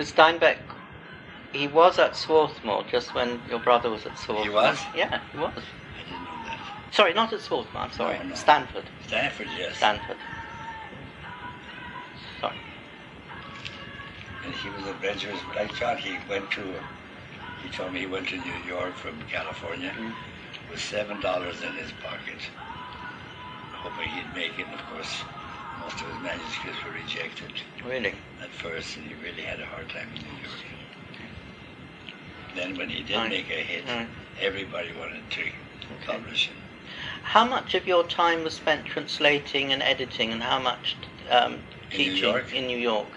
Because Steinbeck, he was at Swarthmore just when your brother was at Swarthmore. He was? Yeah, he was. I didn't know that. Sorry, not at Swarthmore, I'm sorry. No, no. Stanford. Stanford, yes. Stanford. Sorry. And he was a adventurous. Like John, he went to, he told me he went to New York from California Mm. with seven dollars in his pocket, hoping he'd make it. Of course, most of his manuscripts were rejected Really? at first, and he really had a hard time in New York. Then when he did Right. make a hit, Right. everybody wanted to publish him. How much of your time was spent translating and editing, and how much um, In New teaching York? in New York?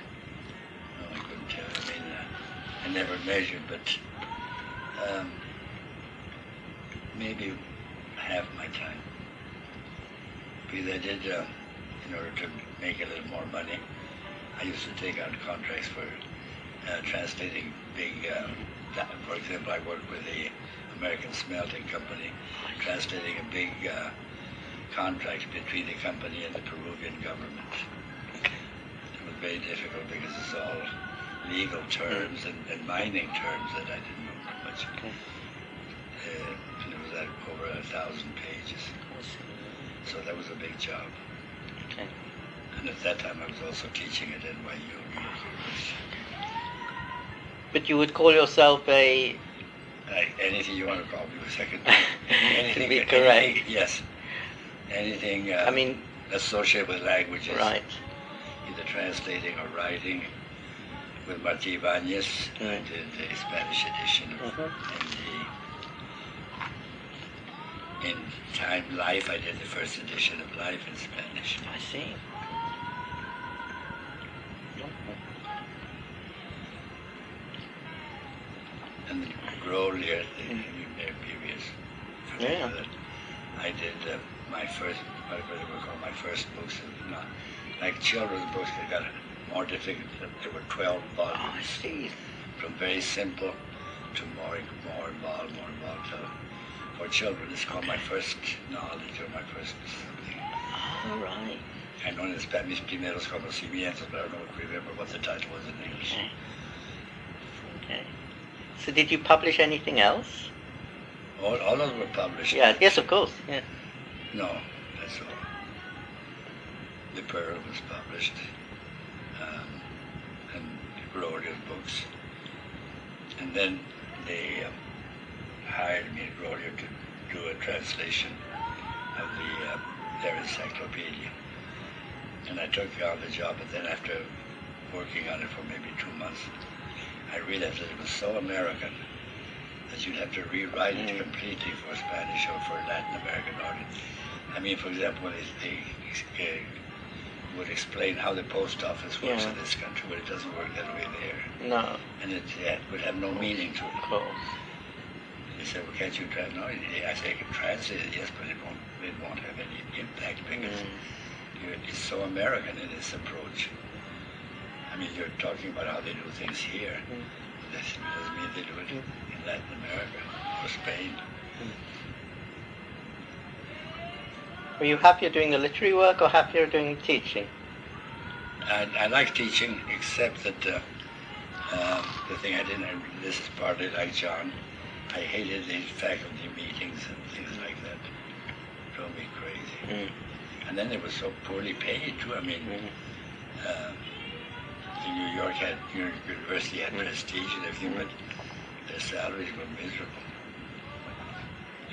No, I couldn't tell. I mean, uh, I never measured, but um, maybe half my time. Because I did, uh, in order to make a little more money, I used to take out contracts for uh, translating big, uh, for example, I worked with the American Smelting Company, translating a big uh, contract between the company and the Peruvian government. It was very difficult because it's all legal terms and, and mining terms that I didn't know much. Okay. Uh, and it was at over a thousand pages. So that was a big job. And at that time I was also teaching at NYU. University. But you would call yourself a I, anything you want to call me, which I could do. To Anything, be anything- correct. yes. Anything uh, I mean, associated with languages. right. Either translating or writing. With Martí Ibanez, I did the Spanish edition of Mhm. and the in Time Life, I did the first edition of Life in Spanish. I see. Grolier, the Mm. periods. Yeah. I did uh, my first, whatever they were called, my first books. of Not, like children's books, they got more difficult. There were 12 Oh, I volumes, see. from very simple to more, more involved, more involved. So for children, it's called my first knowledge or my first something. All right. I know in Spanish, primeros conocimientos, but I don't remember what the title was in English. Okay. Okay. So did you publish anything else? All, all of them were published. Yeah. Yes, of course. Yeah. No, that's all. The Pearl was published, um, and Grolier's books. And then they um, hired me Gloria to do a translation of the uh, their encyclopedia. And I took on the job, but then after working on it for maybe two months, I realized that it was so American that you'd have to rewrite it Mm. completely for Spanish or for Latin American audience. I mean, for example, they, they would explain how the post office works Yeah. in this country, but it doesn't work that way there. No. And it yeah, would have no meaning to Of it. course. They said, well, can't you translate? No, I say, I can translate it, yes, but it won't, it won't have any impact because Mm. it's so American in its approach. I mean, you're talking about how they do things here. Mm. That doesn't mean they do it in Latin America or Spain. Were you happier doing the literary work or happier doing teaching? I, I like teaching, except that uh, uh, the thing I didn't, this is partly like John, I hated the faculty meetings and things like that. It Drove me crazy. Mm. And then they were so poorly paid too. I mean, Mm. uh, New York had, University had prestige and everything, but their salaries were miserable.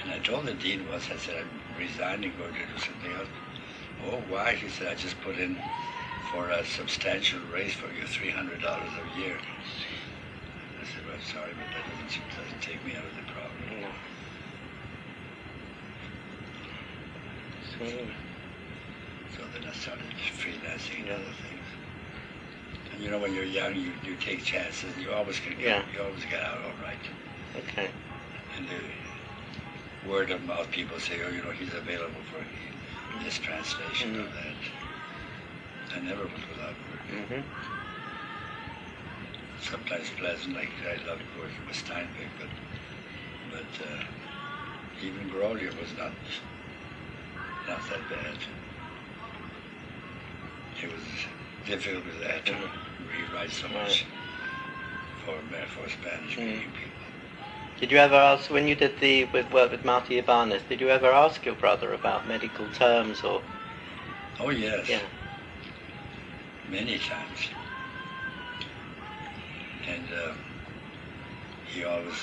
And I told the dean once, I said, I'm resigning, going to do something else. Oh, why? He said, I just put in for a substantial raise for you, $300 a year. I said, well, I'm sorry, but that doesn't, doesn't take me out of the problem. No. See. So then I started freelancing and other things. You know, when you're young, you, you take chances. You always can get, Yeah. you always get out all right. Okay. And the word of mouth, people say, oh, you know, he's available for this translation or Mhm. that. I never was without work. Mm-hmm. Sometimes pleasant, like I loved working with Steinbeck, but but uh, even Grolier was not not that bad. It was difficult with that. to rewrite so much. Mm. for for Spanish mm. speaking people. Did you ever ask when you did the with, work with Martí Ibanez? Did you ever ask your brother about medical terms or? Oh yes, Yeah. many times. And uh, he always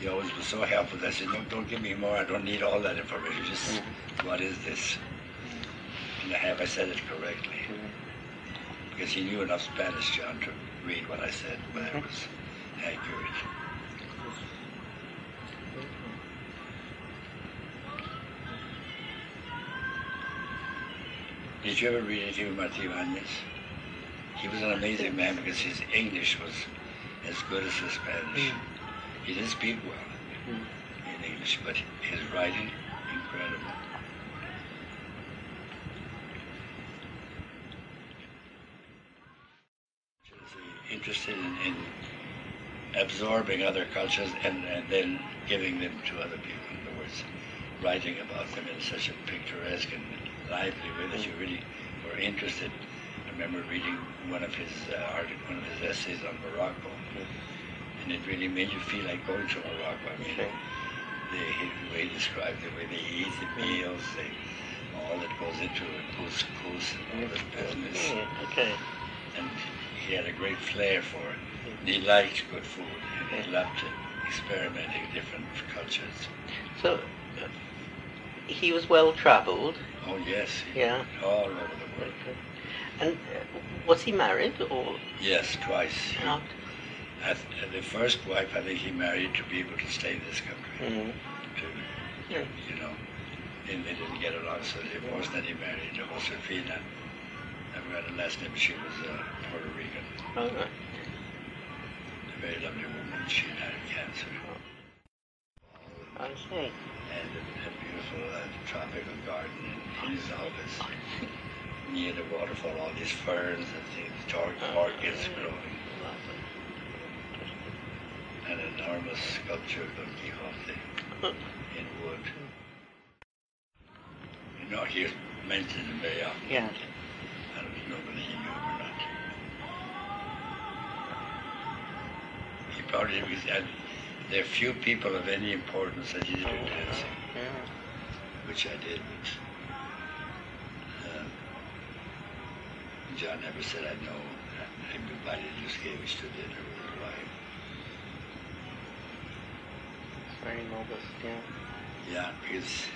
he always was so helpful. I said, no, don't give me more. I don't need all that information. Just mm. what is this? And have I said it correctly? Because he knew enough Spanish, John, to read what I said, whether it was accurate. Did you ever read anything of Martí Ibanez? He was an amazing man because his English was as good as his Spanish. Mm. He didn't speak well mm. in English, but his writing, incredible. Interested in, in absorbing other cultures and, and then giving them to other people. In other words, writing about them in such a picturesque and lively way that you really were interested. I remember reading one of his uh, one of his essays on Morocco, and it really made you feel like going to Morocco. I mean, the, the way he described the way they eat, the meals, they, all that goes into it, couscous and all this business. Okay. And he had a great flair for it. He liked good food, and he loved experimenting different cultures. So uh, he was well travelled. Oh yes, Yeah. all over the world. Okay. And uh, was he married or Yes, twice. not? At the first wife, I think he married to be able to stay in this country. Mm. To, Yeah. you know, and they didn't get along, so they divorced. Then he married Josefina. I forgot her last name. She was uh, Puerto Rican. Oh, right. Very lovely woman. She had cancer. I see. And a, a beautiful uh, tropical garden in his office. Near the waterfall, all these ferns and things, tor- orchids growing. An enormous sculpture of Don Quixote in wood. You know, he was mentioned in very. Yeah. I don't know whether he knew probably was, and there are few people of any importance that did in dancing, Yeah. which I did, but uh, John never said I know. I invited Youskevitch to dinner with his wife. Very noble, Yeah. Yeah, because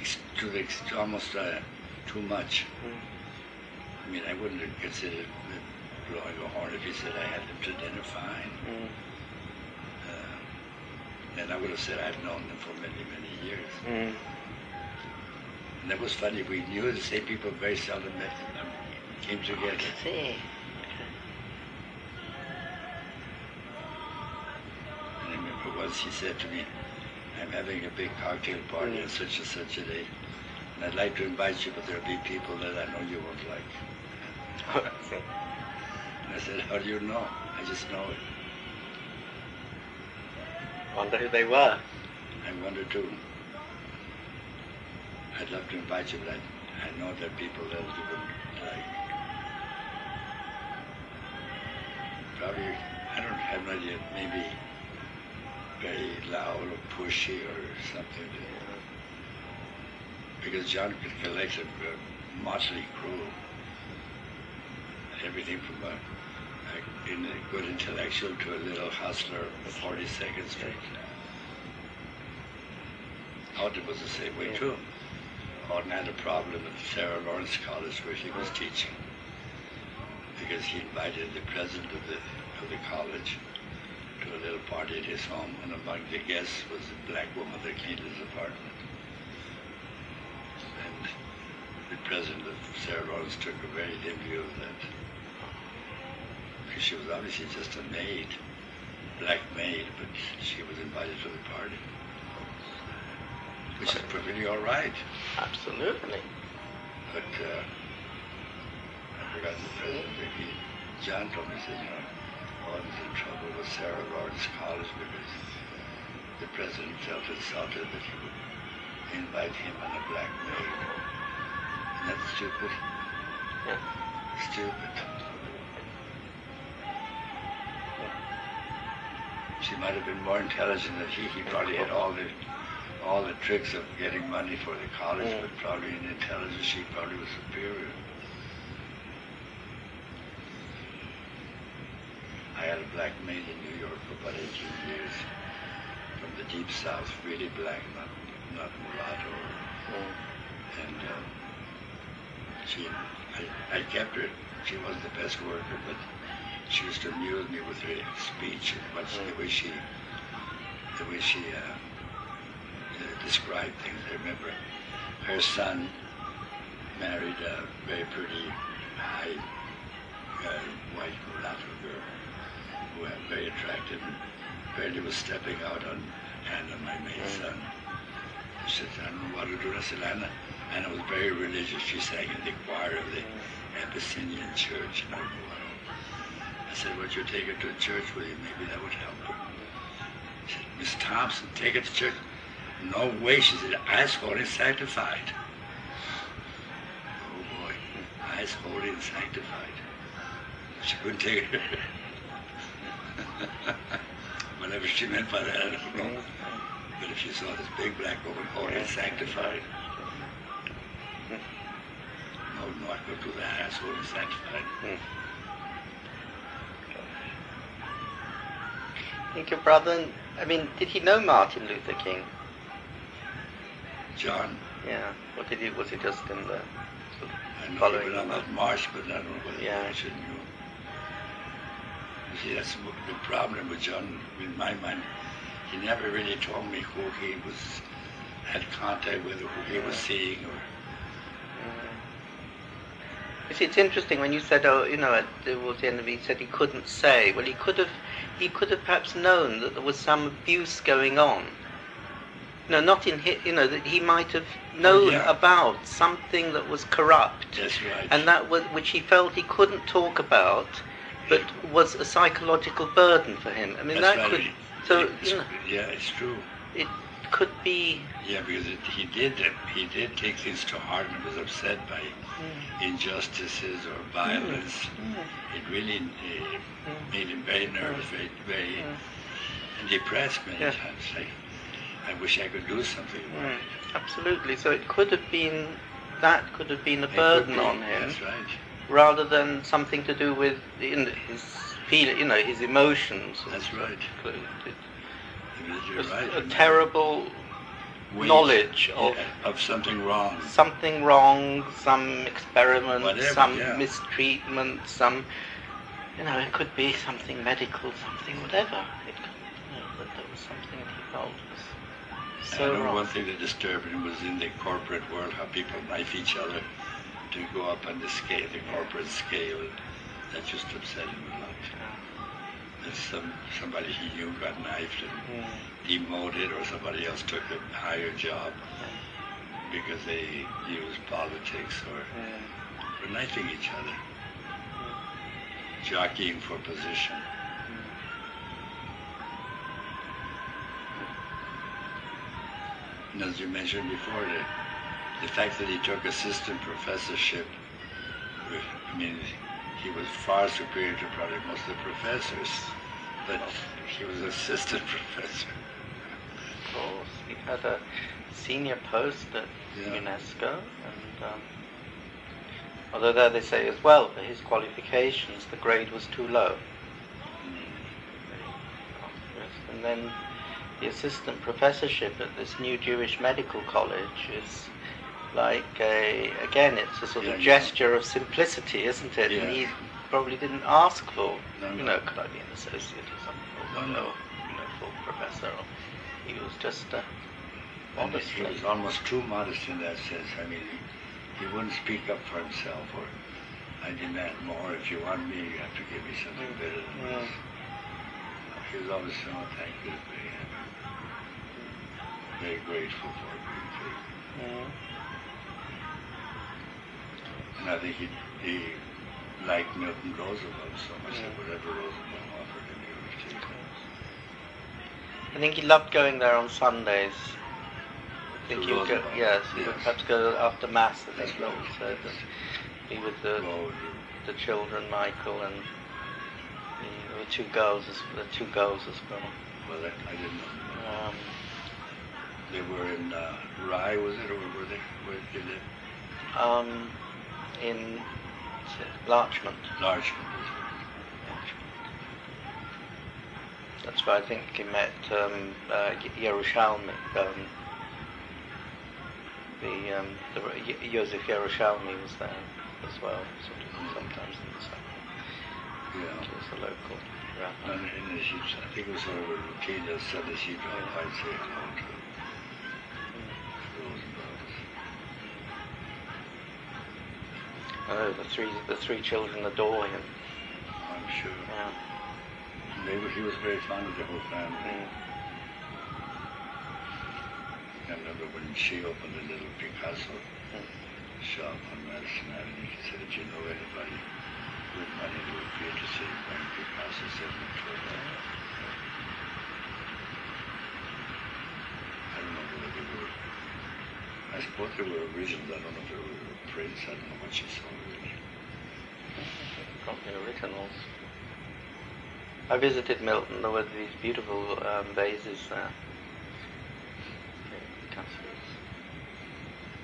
it's too, it's almost uh, too much. Mm. I mean, I wouldn't have considered blowing a horn if he said I had them to dinner, fine. Mm. And I would have said I'd known them for many, many years. Mm. And that was funny. We knew the same people very seldom met them, came together. I see. And I remember once he said to me, I'm having a big cocktail party on such and such a day. And I'd like to invite you, but there'll be people that I know you won't like. I see. And I said, how do you know? I just know it. Wonder who they were. I wonder too. I'd love to invite you, but I, I know there are people that you wouldn't like. Probably, I don't have an idea, maybe very loud or pushy or something. Because John could collect a, motley crew. Everything from a, a, in a good intellectual to a little hustler on 42nd Street. Auden was the same way too. Auden had a problem at Sarah Lawrence College where he was teaching because he invited the president of the, of the college to a little party at his home, and among the guests was a black woman that cleaned his apartment. And the president of Sarah Lawrence took a very dim view of that. Because she was obviously just a maid, black maid, but she was invited to the party. Which is perfectly all right. Absolutely. But uh, I forgot the president. He, John told me, he said, you know, I was in trouble with Sarah Lawrence College because the president felt insulted that he would invite him and a black maid. And that's stupid. Yeah. Stupid. She might have been more intelligent than he. He probably had all the all the tricks of getting money for the college, Mm. but probably in intelligence she probably was superior. I had a black maid in New York for about 18 years, from the deep south, really black, not not mulatto. Mm. And uh, she, I, I kept her. She wasn't the best worker, but she used to amuse me with her speech and what the way she, the way she uh, uh, described things. I remember her son married a very pretty, high, uh, white mulatto girl who was very attractive and barely was stepping out on Hannah, my maid's Mm. son. She said, I don't know what to do. I said, Anna. Anna was very religious. She sang in the choir of the Abyssinian church. And I, I said, would you take her to church with you? Maybe that would help her. She said, Miss Thompson, take her to church. No way. She said, eyes holy sanctified. Oh boy, eyes holy and sanctified. She couldn't take it. Whatever she meant by that, I don't know. But if she saw this big black woman holy and sanctified, no, no, I could do that. Eyes holy and sanctified. Think your brother, I mean, did he know Martin Luther King? John, Yeah. Or did he, was he just in the sort of I know following about him? that march, but I don't know whether Yeah. I should know. You see, that's the- problem with John, in my mind. He never really told me who he was, had contact with, or who he was seeing, or. You see, it's interesting when you said, oh, you know, at towards the end of it, he said he couldn't say. Well, he could have, he could have perhaps known that there was some abuse going on. No, not in his, you know, that he might have oh, known yeah. about something that was corrupt, that's right. and that was which he felt he couldn't talk about, but was a psychological burden for him. I mean, That's that right. could, so It's- you know, yeah, it's true. it could be. Yeah, because it, he did he did take things to heart and was upset by injustices or violence. Mm, It really uh, made him very nervous, very, very mm, depressed many Yeah. times. Like, I wish I could do something about mm, it. absolutely. So it could have been that could have been a It burden be, on him. That's right. rather than something to do with his feel, you know, his emotions. That's right. included. You're right. a terrible knowledge of yeah, of something wrong. something wrong, some experiment, Whatever, some yeah. mistreatment, some, you know, it could be something medical, something whatever. It could, you know, but there was something he felt was so I know wrong. one thing that disturbed him was in the corporate world how people knife each other to go up on the scale, the corporate scale. That just upset him a lot. That some somebody he knew got knifed and Mm, demoted, or somebody else took a higher job because they used politics or for knifing each other, jockeying for position. And as you mentioned before, the, the fact that he took assistant professorship, I mean, he was far superior to probably most of the professors, but he was assistant professor. Course, he had a senior post at Yeah. UNESCO, and um, although there they say as well for his qualifications the grade was too low. And then the assistant professorship at this new Jewish medical college is like a again it's a sort Yeah, of yeah. gesture of simplicity, isn't it? And Yeah. he probably didn't ask for No, you no. know, could I be an associate or something? Or, No, no. you know, full professor. Or, he was just uh, And he was almost too modest in that sense. I mean, he, he wouldn't speak up for himself or, I demand more. If you want me, you have to give me something better than Yeah. this. He was always so thank you, very happy. Very grateful for it, free. Mm. And I think he, he liked Milton Roosevelt so much Yeah. that whatever Roosevelt offered him, he would take. I think he loved going there on Sundays. I think To he would go, yes, he would yes. perhaps go after mass. That's right. he said, be with the the children, Michael, and the, there two girls, as, the two girls as well. Well, that, I didn't know. Um, They were in uh, Rye, was it, or were they, where did they live? um, in Larchmont. Larchmont. That's where I think he met um, uh, Yerushalmi. Um, the um, the Ye- Joseph Yerushalmi was there as well, sort of sometimes in the summer. He was the local rabbi. And in the sheets, I think it was sort of a routine that said the sheep I'd say hello to those brothers. Oh, the three the three children adore him. I'm sure. Yeah. They were, he was very fond of the whole family. Mm. I remember when she opened a little Picasso Mm. shop on Madison Avenue, she said, if you know anybody with money who would be interested in buying Picasso, to her. I don't know whether they were, I suppose they were originals, I don't know if they were prints, I don't know what she saw really. Probably originals. I visited Milton. There were these beautiful um, vases there.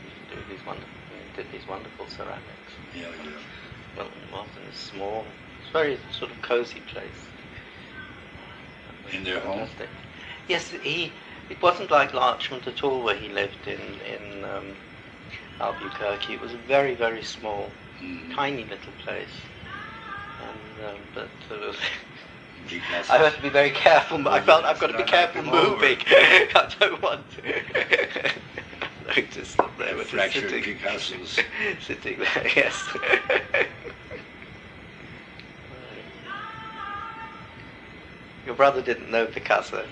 He these wonderful, did these wonderful ceramics. Yeah, yeah. Milton was in a small, it's a very sort of cozy place. In their home? Fantastic. Yes, he. It wasn't like Larchmont at all, where he lived in in um, Albuquerque. It was a very very small, Mm. tiny little place. And um, but uh. I have to be very careful. But I felt I've got to be careful like them over. moving. I don't want to. Notice that they were just Fractured sitting, Picassos. sitting there. Yes. Your brother didn't know Picasso.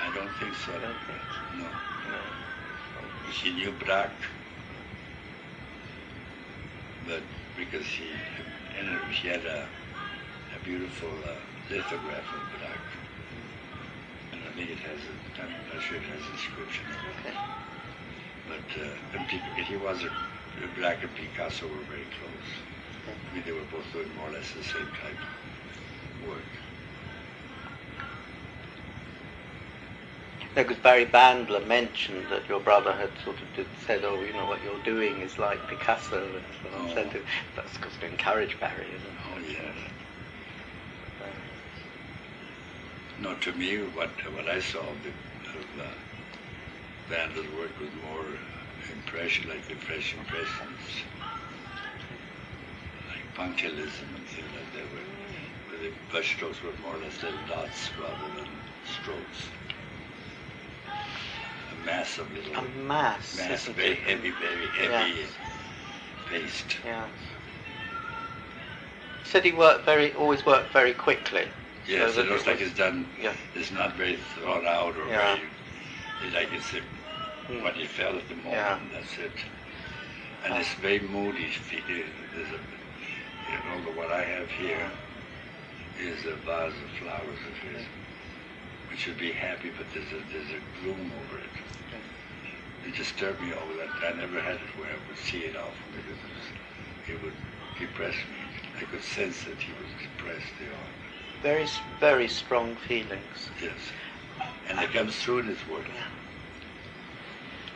I don't think so. I don't think so. No. No. She knew Braque, but because she, she had a beautiful uh, lithograph of Braque, and I think it has a, I'm not sure it has inscription. on it. Okay. But uh, and Pic- he was a, Braque, and Picasso were very close. I mean, they were both doing more or less the same type of work. Because Barry Bandler mentioned that your brother had sort of did, said, "Oh, you know what you're doing is like Picasso," and so on. Oh. That's because to encourage Barry, isn't it? Oh yeah. Uh, No, to me, what what I saw of, the, of uh, Bandler's work was more impression, like the fresh impressions, like punctualism and things like that, where, where the brushstrokes were more or less little dots rather than strokes. A mass of little, a mass, mass, very heavy, very heavy Yes. paste. Yeah. Said he worked very, always worked very quickly. Yes, it looks like it's done. Yeah. It's not very thought out or Yeah. very. Like it's a, Hmm. what you felt at the moment. Yeah. That's it. And it's very moody. There's a, you know, what I have here is a vase of flowers of his, which should be happy, but there's a there's a gloom over it. It disturbed me over that. I never had it where I would see it often because it, was, it would depress me. I could sense that he was depressed. Very, very strong feelings. Yes. And it comes through in his work.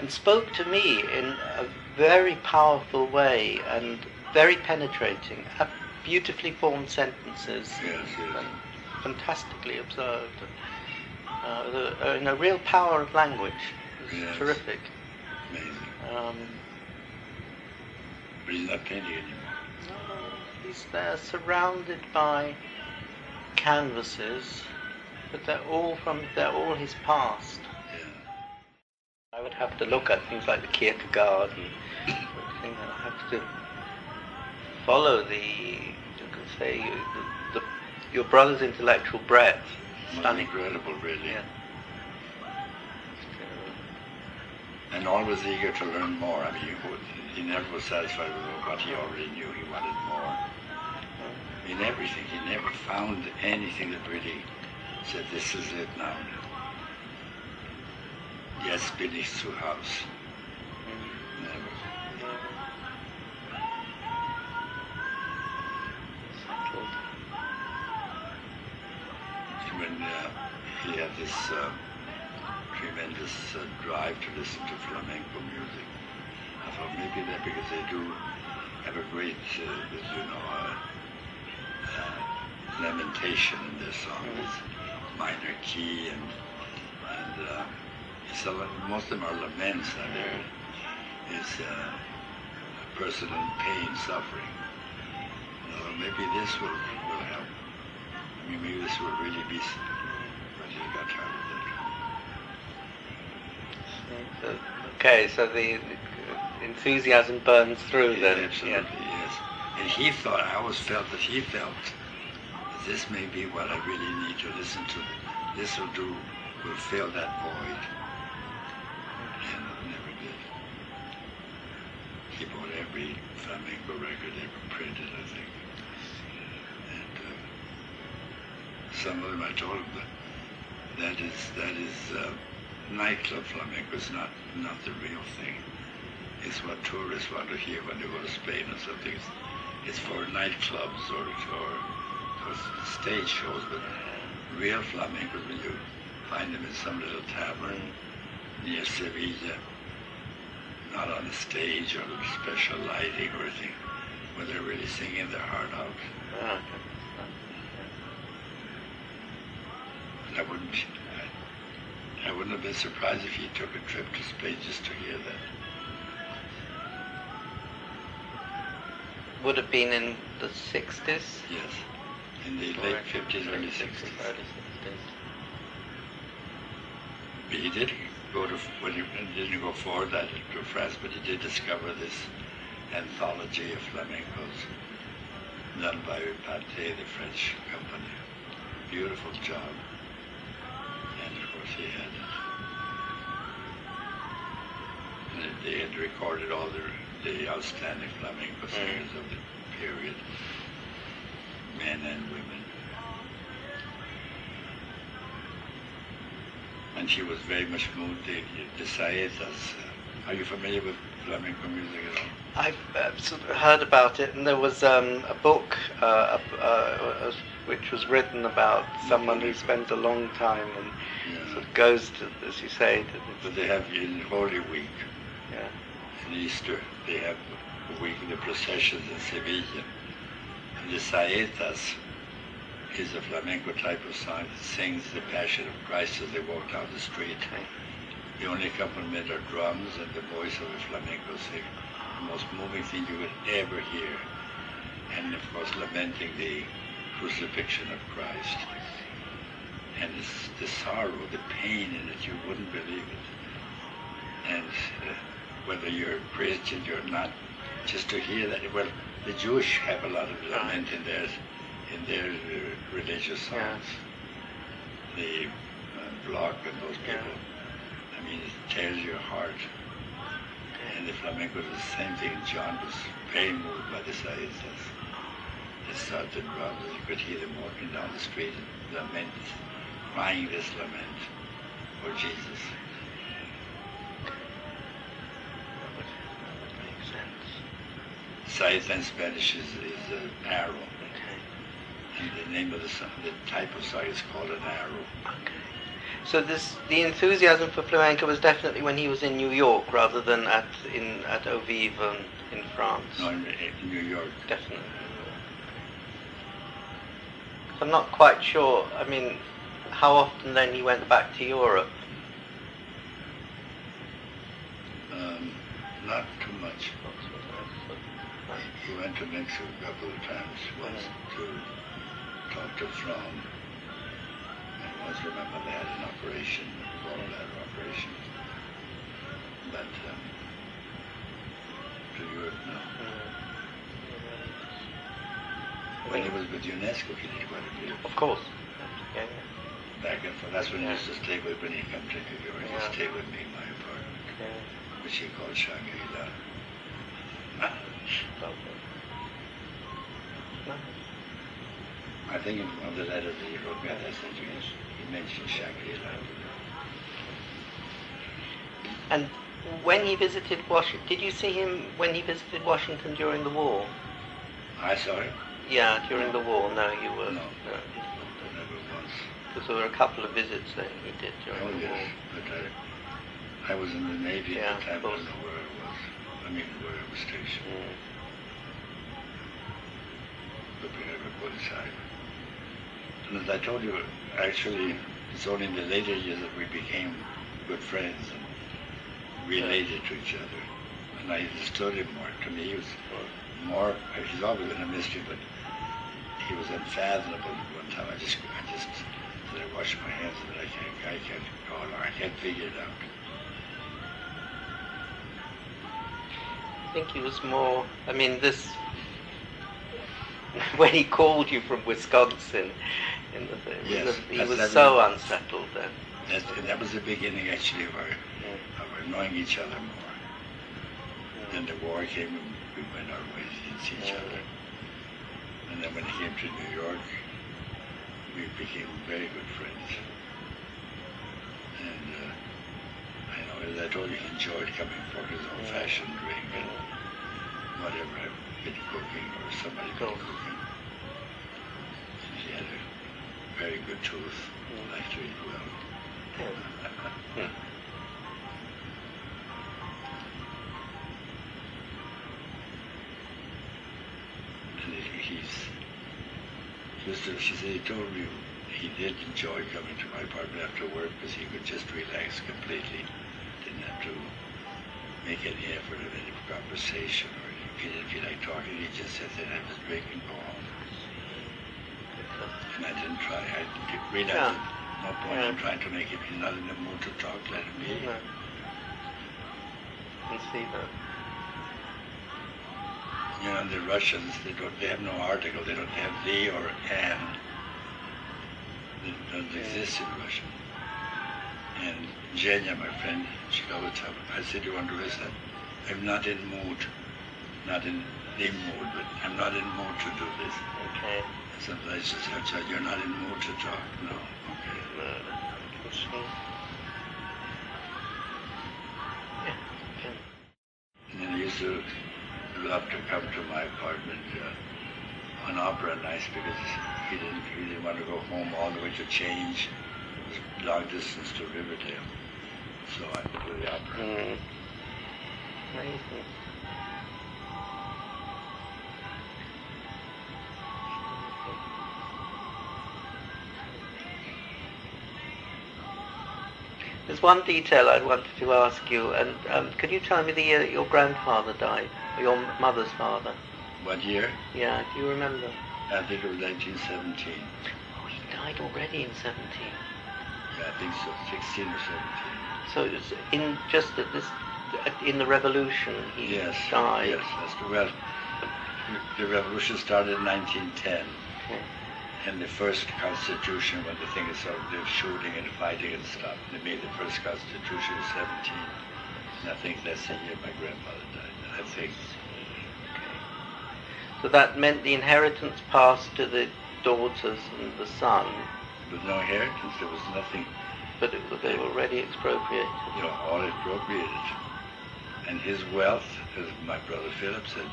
and spoke to me in a very powerful way and very penetrating. Beautifully formed sentences, Yes, yes. and fantastically observed, and, uh, the, uh, in a real power of language. Yes. terrific. Amazing. Um, But he's not painting anymore. no, he's there surrounded by canvases, but they're all from they're all his past. Yeah. I would have to look at things like the Kierkegaard and. I have to follow the, you could say, the, the, your brother's intellectual breadth. Stunning. incredible, really. Yeah. And always eager to learn more. I mean, he, would, he never was satisfied with what he already knew. He wanted more. In everything. He never found anything that really said, this is it now. Yes, bin ich zu Haus. Never. When uh, he had this uh, tremendous uh, drive to listen to flamenco music. I thought maybe that because they do have a great, uh, you know, uh, lamentation in their songs, minor key, and and uh, so most of them are laments, and there is uh, a person in pain, suffering. Maybe this will, will help. I mean, maybe this will really be. But he got tired of that. So, okay, so the, enthusiasm burns through then. Absolutely, yes. And he thought, I always felt that he felt this may be what I really need to listen to. This will do, will fill that void. And it never did. He bought every flamenco record ever printed, I think. And uh, some of them I told him that that is, that is uh, nightclub flamenco. It's not, not the real thing. It's what tourists want to hear when they go to Spain or something. It's, it's for nightclubs or, or, or stage shows, but real flamencos, when you find them in some little tavern near Sevilla, not on a stage or special lighting or anything, where they're really singing their heart out. I wouldn't, I, I wouldn't have been surprised if you took a trip to Spain just to hear that. Would have been in the 60s? Yes, in the late 50s, early 60s. 60s. But he did go to, when he didn't go forward that to France, but he did discover this anthology of flamencos done by Pathé, the French company. Beautiful job. And of course he had it. And they had recorded all the, the outstanding flamenco singers of the period, men and women. And she was very much moved. The, the Saetas. Are you familiar with flamenco music at all? I've uh, sort of heard about it, and there was um, a book uh, uh, uh, which was written about someone who spent a long time and Yeah. sort of goes to, as you say, to But they have in Holy Week. In Easter, they have a week of the processions in Sevilla. And the Saetas is a flamenco type of song that sings the Passion of Christ as they walk down the street. The only accompaniment are drums and the voice of a flamenco singer. The most moving thing you could ever hear. And of course lamenting the crucifixion of Christ. And the sorrow, the pain in it, you wouldn't believe it. And uh, whether you're Christian or not, just to hear that, well, the Jewish have a lot of lament in their, in their uh, religious Yeah. songs. The uh, Bloch and those Yeah. people. I mean, it tears your heart. And the flamenco is the same thing. John was very moved by the Saetas. They started drums, you could hear them walking down the street and lament, crying this lament for Jesus. Saeta in Spanish is, is an arrow, Okay. and the name of the the type of song is called an arrow. Okay. So this the enthusiasm for flamenco was definitely when he was in New York rather than at in at Au Vive um, in France. No, in, in New York. Definitely. I'm not quite sure. I mean, how often then he went back to Europe? Um, not too much. He went to Mexico a couple of times, once to talk to Fromm. And once remember they had an operation, gallbladder operation. But um, to Europe, no. When he was with UNESCO, he did quite a bit. Of course. Yeah, Back and forth. That's when he used to stay with, when he come to New York, he Yeah. stayed with me in my apartment, yeah. which he called Shangri-La. I think in one of the letters that he wrote me, I him, he mentioned Shangri-La. And when he visited Washington, did you see him when he visited Washington during the war? I saw him. Yeah, during the war. No, you were. No. no. Never once. Because there were a couple of visits that he did during Oh, the war. yes, but I, I was in the Navy Yeah, at the time, I don't know where I was. I mean, where I was stationed, but we never coincided. And as I told you, actually, it's only in the later years that we became good friends and related to each other. And I understood him more. To me, he was more, he's always been a mystery, but he was unfathomable one time. I just, I just, said I washed my hands and I can't, I can't, oh no, I can't figure it out. Think he was more. I mean, this. When he called you from Wisconsin, in the Yes, was, he was so unsettled then. That, that was the beginning, actually, of our, Mm. of knowing each other more. Then the war came and we went our ways, didn't see each other. And then when he came to New York, we became very good friends. And know, as I he enjoyed coming for his old-fashioned drink and whatever, I've been cooking or somebody been cooking. And he had a very good tooth, Mm. liked to eat well. Mm. And he's, just as she said, he told me he did enjoy coming to my apartment after work because he could just relax completely. To make any effort of any conversation or if he didn't feel like talking, he just said that I was his drink and go home. And I didn't try, I didn't realize Yeah. no point in Yeah. trying to make it him, he's not in the mood to talk, let him be. No. You see that. You know, the Russians, they don't, they have no article, they don't have the or an. It doesn't Yeah. exist in Russian. And Zhenya, my friend, she always me, I said, you want to listen? I'm not in mood, not in the mood, but I'm not in mood to do this. Okay. Sometimes she said, you're not in mood to talk. No, okay. I. Yeah. And then he used to love to come to my apartment uh, on opera nights because he didn't didn't want to go home all the way to change. Was long distance to Riverdale. So I would do the opera. Mm. Amazing. There's one detail I wanted to ask you, and um, could you tell me the year that your grandfather died, or your mother's father? What year? Yeah, do you remember? I think it was 1917. Oh, he died already in 17. I think so. 16 or 17. So it was in just at this, in the revolution, he Yes. died. Yes, that's the well. The revolution started in 1910. Okay. And the first constitution, when the thing is sort of the shooting and fighting and stuff, they made the first constitution in 17. And I think that's the year my grandfather died. I think. So that meant the inheritance passed to the daughters and the son, With no inheritance, there was nothing, but it, they were already expropriated. you know, all appropriated. And his wealth, as my brother Philip said,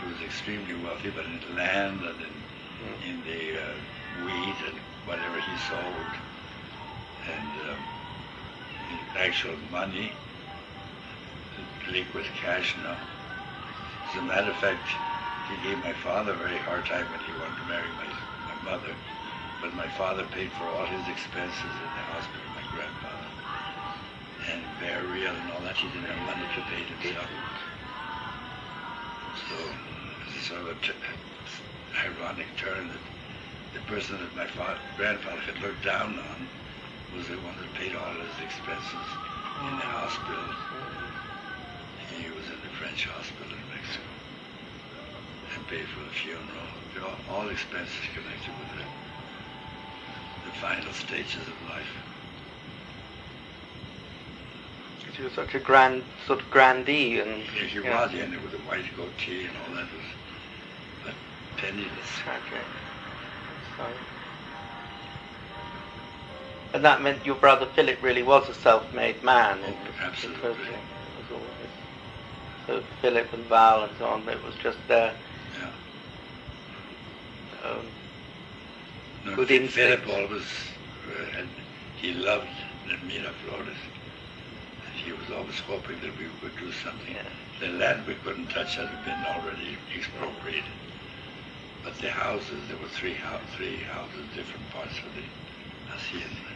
he was extremely wealthy, but in land and in, in the uh, wheat and whatever he sold, and um, in actual money, liquid cash now. As a matter of fact, he gave my father a very hard time when he wanted to marry my, my mother, but my father paid for all his expenses in the hospital, my grandfather, and burial and all that. He didn't have money to pay himself. So it's sort of ironic turn that the person that my fa- grandfather had looked down on was the one that paid all his expenses in the hospital. He was in the French hospital in Mexico and paid for the funeral. All, expenses connected with the, the final stages of life. He was such a grand, sort of grandee, and He, he yeah, was in it with a white goatee and all that was but penniless. tragic. So, and that meant your brother Philip really was a self-made man. Oh, absolutely. It was, it was all this. So Philip and Val and so on, it was just their Yeah. um, Good Philip instinct. always uh, and he loved the Miraflores. And he was always hoping that we would do something. Yeah. The land we couldn't touch had been already expropriated. But the houses, there were three, hou- three houses, different parts of the hacienda.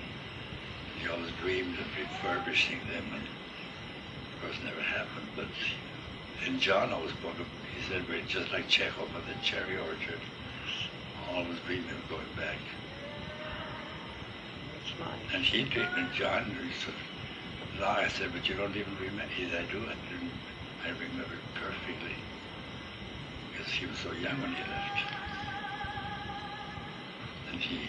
He always dreamed of refurbishing them, and of course never happened. But and John always spoke of, he said, we're just like Chekhov of the cherry orchard, always dreaming of going back. And he dreamed, and John lie. I said, but you don't even remember. He said, I do. I, didn't, I remember perfectly. Because he was so young when he left. And he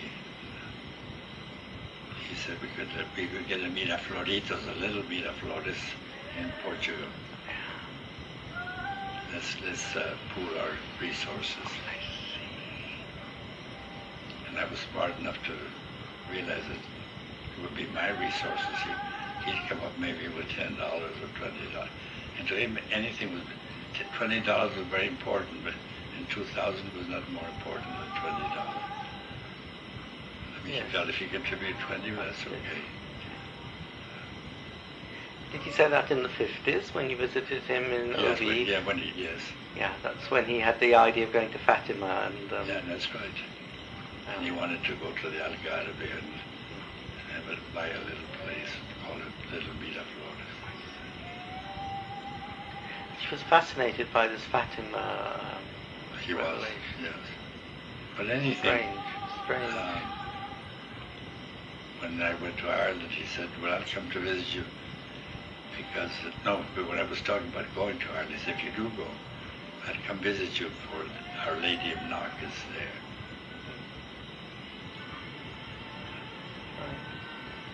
he said we could we could get a Mirafloritos, a little Miraflores in Portugal. Let's let's uh, pool our resources. And I was smart enough to realize that it would be my resources. He, he'd come up maybe with ten dollars or twenty dollars, and to him anything was twenty dollars was very important, but in two thousand it was not more important than twenty dollars. I mean, Yes. he felt if he contributed twenty, well, that's okay. Did he say that in the 50s when you visited him in Yes, when, yeah, when he, yes, Yeah, that's when he had the idea of going to Fatima and um, yeah, that's right. And he wanted to go to the Algarve and, and would buy a little place, called Little Little Miraflores. she was fascinated by this Fatima. Um, He was, revelation. yes. But anything, Strange, strange. um, when I went to Ireland, he said, well, I'll come to visit you. Because, uh, no, but when I was talking about going to Ireland, he said, if you do go, I'd come visit you for Our Lady of Knock is there.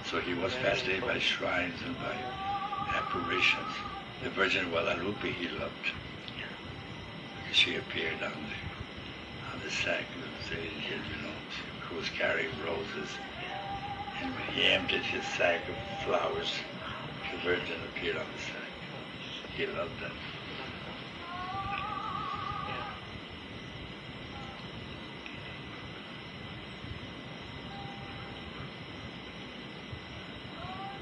So he was fascinated by shrines and by apparitions. The Virgin Guadalupe he loved. She appeared on the, on the sack of the angel, you know, who was carrying roses. And when he emptied his sack of flowers, the Virgin appeared on the sack. He loved that.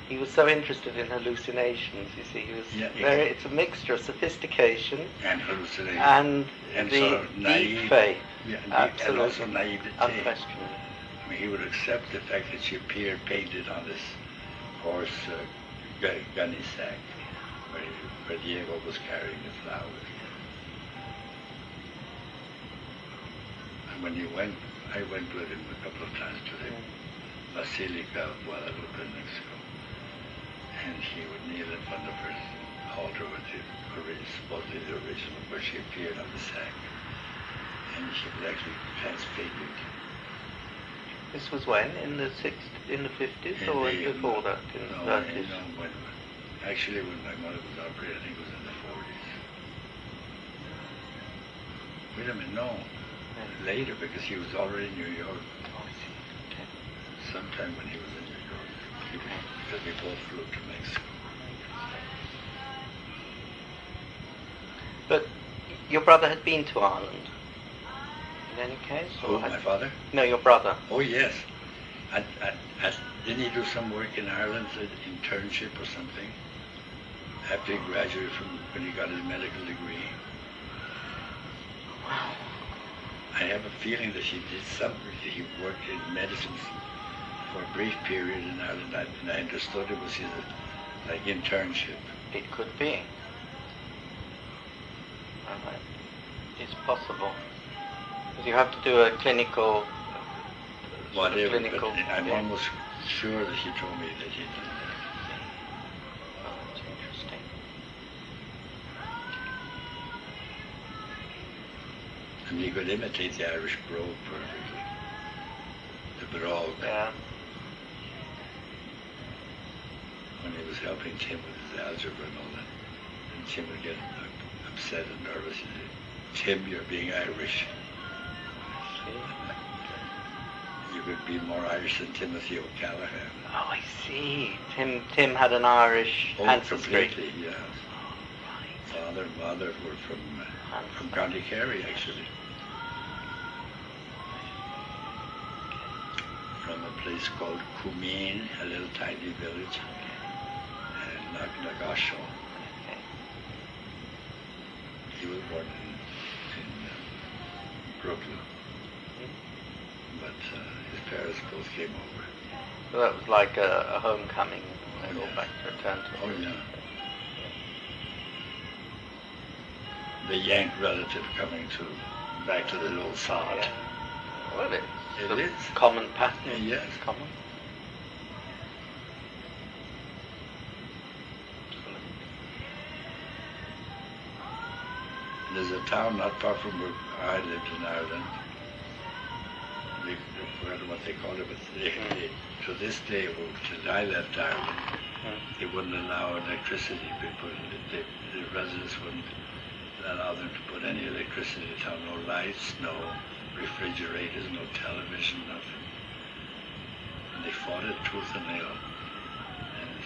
He was so interested in hallucinations. You see, he was Yeah, yeah. very. It's a mixture of sophistication And hallucination. and, And the sort of naive. deep faith, yeah, and, absolutely. and also naivete. unquestionably. I mean, he would accept the fact that she appeared painted on this horse uh, gu- gunny sack where, where Diego was carrying the flowers. And when he went, I went with him a couple of times to the Basilica of Guadalupe in Mexico. And he would kneel in front of her altar with the ori- supposedly the original where she appeared on the sack. And she was actually transfigured. This was when in the sixth, in the fifties, or the- before that, in the No, thirties. no, when, actually, when my mother was operated, I think it was in the 40s. Wait a minute, no. Later, because he was already in New York. Oh, I see. Okay. Sometime when he was in New York. He- we both flew to Mexico. But your brother had been to Ireland. In any case, had- my father? no, your brother. Oh, yes. I, I, I, didn't he do some work in Ireland, an internship or something? After he graduated from, when he got his medical degree. Wow. I have a feeling that he did something. He worked in medicine for a brief period in Ireland, I- and I understood it was his like internship. It could be. Right. It's possible. you have to do a clinical. Whatever, clinical. I'm yeah. almost sure that he told me that he did that. Oh, that's interesting. And he could imitate the Irish brogue perfectly. The brogue. Yeah. He was helping Tim with his algebra and all that, and Tim would get uh, upset and nervous. He'd say, Tim, you're being Irish. You could be more Irish than Timothy O'Callaghan. Oh, I see. Tim Tim had an Irish Oh, ancestry. completely, yes. Oh, right. Father and mother were from uh, from County Kerry, actually, from a place called Cumin, a little tiny village, Nagashon. Okay. He was born in, in uh, Brooklyn, but uh, his parents both came over. So that was like a, a homecoming. They Oh, all back to return to. Oh, yeah. The Yank relative coming to back to the little sod. Yeah. Well, it's It the is. common pattern. Yes. Common. A town not far from where I lived in Ireland. They, I forgot what they called it, but they, they, to this day, well, till I left Ireland, they wouldn't allow electricity. People, the, the residents wouldn't allow them to put any electricity in the town. No lights, no refrigerators, no television, nothing. And they fought it tooth and nail. And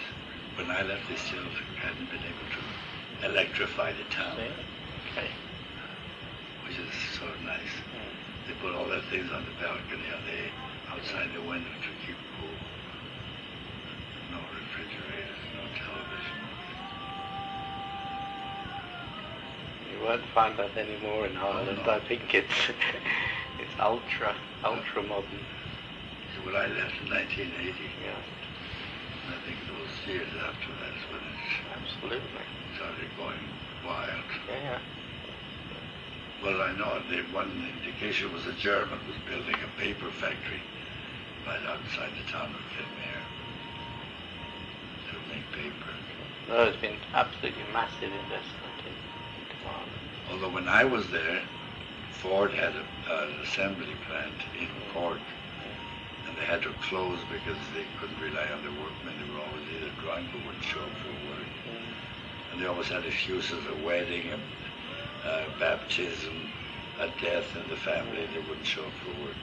when I left, they still hadn't been able to electrify the town? Okay. Which is so nice. They put all their things on the balcony, on the outside the window to keep cool. No refrigerators, no television. You won't find that anymore in Ireland. no. I think it's it's ultra ultra modern. So when I left in 1980, Yeah, I think those years after that is when it absolutely. started going wild. Yeah, yeah. Well, I know the one indication was a German was building a paper factory right outside the town of Kenmare to make paper. No, it's been absolutely massive investment in, Ireland. Although when I was there, Ford had a, uh, an assembly plant in Cork, and they had to close because they couldn't rely on the workmen. They were always either drunk or wouldn't show up for work. And they always had excuses, a wedding, a, a baptism, a death in the family, they wouldn't show up for work.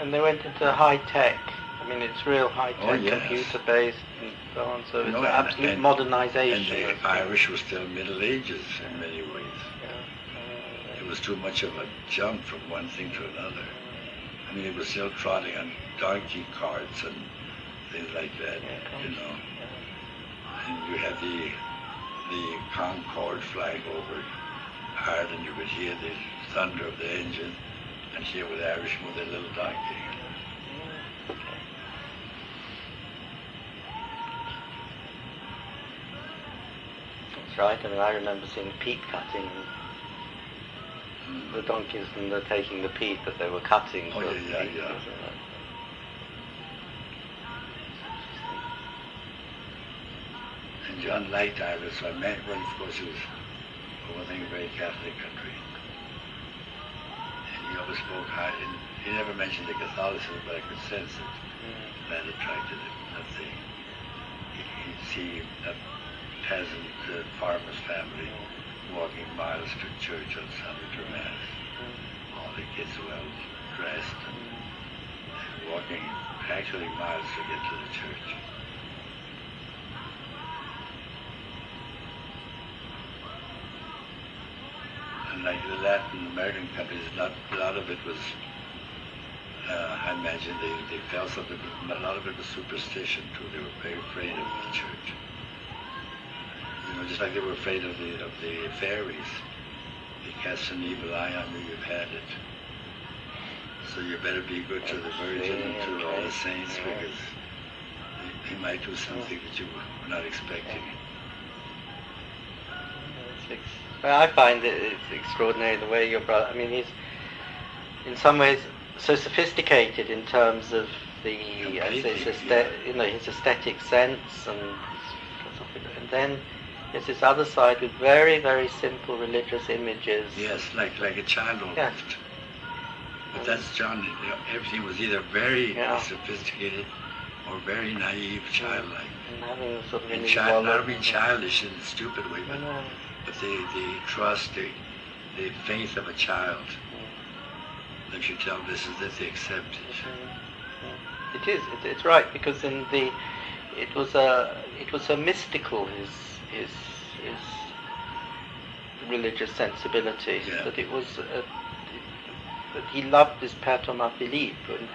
And they went into high tech. I mean, it's real high tech, Oh, yes. computer based and so on. So it's No, an absolute and- modernization. And the Irish were still Middle Ages in many ways. Yeah. It was too much of a jump from one thing to another. I mean, it was still trotting on donkey carts and things like that, Yeah, you know. Yeah. And you had the the Concorde flying over hard, and you could hear the thunder of the engine, and here with the Irish with their little donkey. That's right. I mean, I remember seeing peat cutting. The donkeys and they're taking the peat that they were cutting. Oh, yeah, yeah, yeah. And John liked Ireland, so I met, well, of course, he was, for one thing, a very Catholic country. And he always spoke high, and he never mentioned the Catholicism, but I could sense it. Mm. That attracted him, that thing. He- He'd see a peasant uh, farmer's family walking miles to church on Sunday to Mass. All the kids well dressed and, and walking actually miles to get to the church. And like the Latin American countries, not, a lot of it was, uh, I imagine they, they felt something, but a lot of it was superstition too. They were very afraid of the church. You know, just like they were afraid of the of the fairies. They cast an evil eye on you, you've had it. So you better be good to the Virgin and to all the saints because they, they might do something that you were not expecting. Ex- well, I find it it's extraordinary the way your brother. I mean, he's in some ways so sophisticated in terms of the his, you know his aesthetic sense and and then there's this other side with very very simple religious images. Yes, like like a child almost. Yeah. But that's John. You know, everything was either very Yeah. sophisticated or very naive, childlike. And having a sort of And child, not being childish in a stupid way, but the, the trust, the, the faith of a child that you tell this is that they accept it. It is. It, it's right because in the it was a it was a mystical his his his religious sensibility Yeah. that it was a, that he loved this Père Thomas Philippe and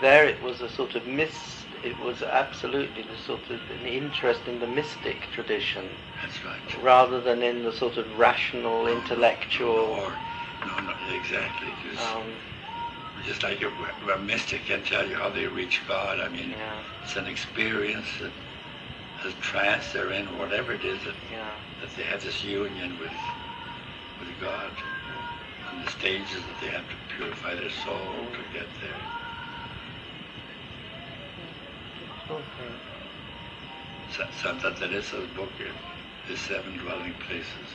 there it was a sort of mis. It was absolutely the sort of an interest in the mystic tradition, That's right. rather than in the sort of rational, intellectual. Or, no, no, exactly. Just, Um, just like a, a mystic can tell you how they reach God. I mean, yeah, it's an experience that a trance they're in, whatever it is, that, yeah, that they have this union with with God. And the stages that they have to purify their soul to get there. Okay. Santa Teresa's book, The Seven Dwelling Places.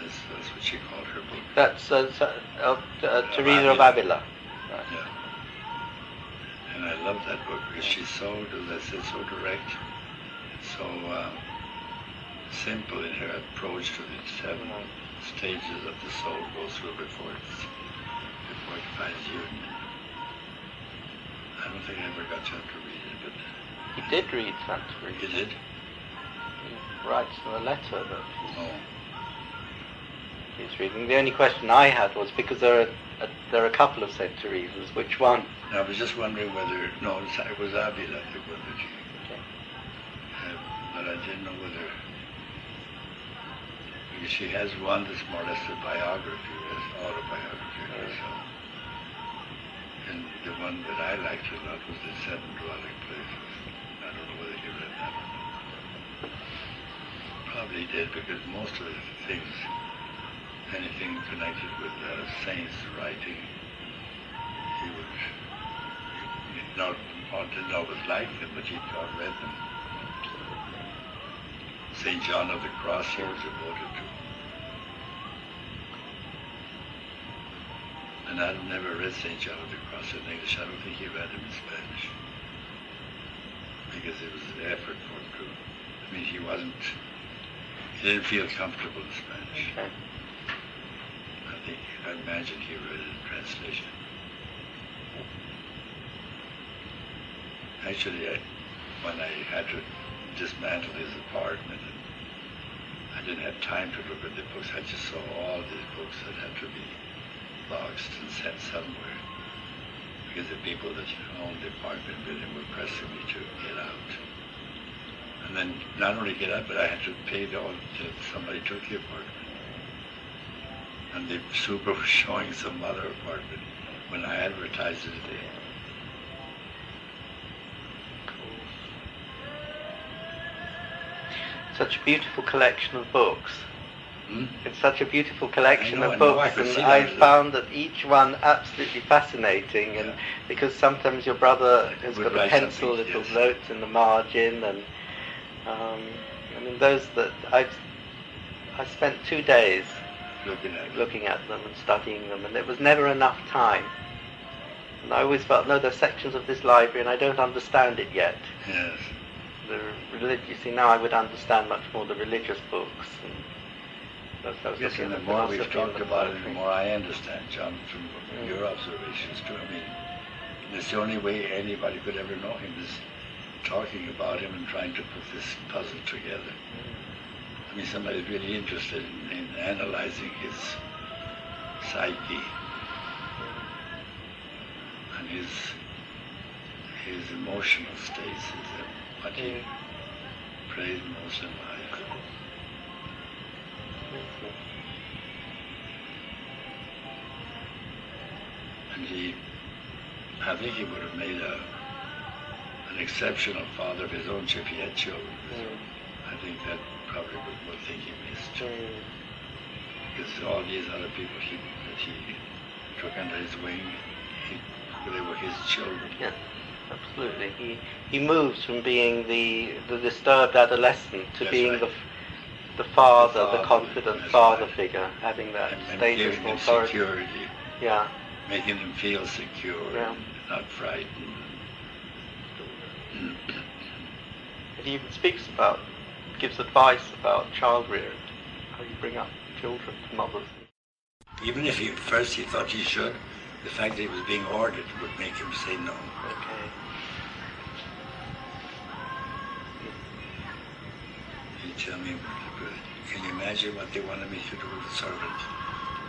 That's, that's what she called her book. That's uh, uh, uh, Teresa of Avila. Right. Yeah. And I love that book because she's so, as I said, so direct, so um, simple in her approach to the seven stages that the soul goes through before it's, before it finds union. I don't think I ever got to read it, He did read you Teresa. did? He writes in a letter that he's, Oh, he's reading. The only question I had was because there are a, there are a couple of Teresas. Which one? I was just wondering whether, no, it was the one that she, Okay. uh, but I didn't know whether, because she has one that's more or less a biography, as autobiography of herself. And the one that I liked a lot was the Seven Dwelling Places. Probably did, because most of the things, anything connected with uh, saints writing, he would he not want to know was like them, but he thought read them. St. John of the Cross he was devoted to. And I've never read St. John of the Cross in English. I don't think he read him in Spanish. Because it was an effort for him to, I mean, he wasn't, didn't feel comfortable in Spanish. I think, I imagine he read it in translation. Actually, I, when I had to dismantle his apartment, I didn't have time to look at the books. I just saw all these books that had to be boxed and set somewhere. Because the people that owned the apartment building were pressing me to get out. And then not only get out, but I had to pay the all somebody took the apartment. And the super was showing some other apartment when I advertised it. Such a beautiful collection of books. Hmm? It's such a beautiful collection know, of I know, I books, and I that. found that each one absolutely fascinating. And Yeah. because sometimes your brother has Would got a pencil, little yes. notes in the margin, and um, I mean those that I've I spent two days looking at looking at them and studying them, and there was never enough time. And I always felt, no, there's sections of this library, and I don't understand it yet. Yes. The religious, you see, now I would understand much more the religious books. And that's how I Yes, and the more we've talked about it, the more I understand, John, from Mm. your observations too. I mean, it's the only way anybody could ever know him is talking about him and trying to put this puzzle together. I mean, somebody's really interested in, in analyzing his psyche and his his emotional states, is that what he Mm. praised most in life. And he, I think he would have made a, an exceptional father of his own if he had children. Mm. I think that probably was one thing he missed. Because all these other people he, that he took under his wing, he, they were his children. Yeah, absolutely. He he moves from being the the disturbed adolescent to That's being right. the the father, the, father, confident father right. figure, having that And, status and authority. security, Yeah. making them feel secure, Yeah. and not frightened. And he even speaks about, gives advice about child rearing, how you bring up children to mothers. Even if he first he thought he should, the fact that he was being ordered would make him say no. Okay. He tell me, can you imagine what they wanted me to do with the servant?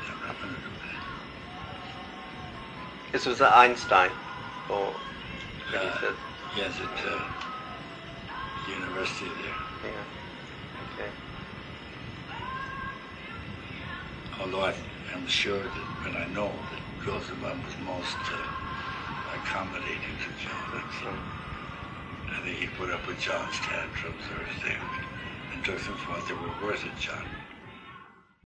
I'm not going to do that. This was at Einstein. Or Uh, Yes, at uh, university there. yeah. Okay. Although I, I'm sure that, but I know that Roosevelt was most uh, accommodating to John. And so I think he put up with John's tantrums or everything and took them for what they were worth at John.